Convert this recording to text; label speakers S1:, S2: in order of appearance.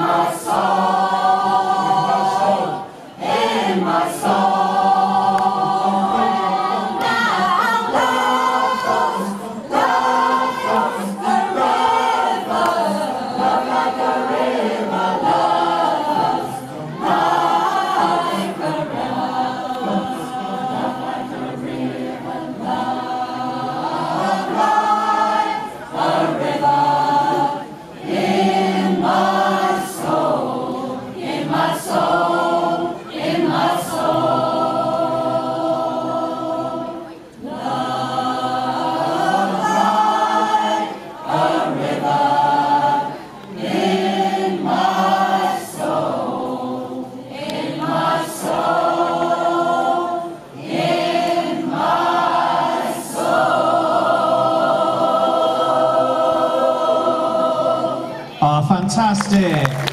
S1: my soul. Fantastic.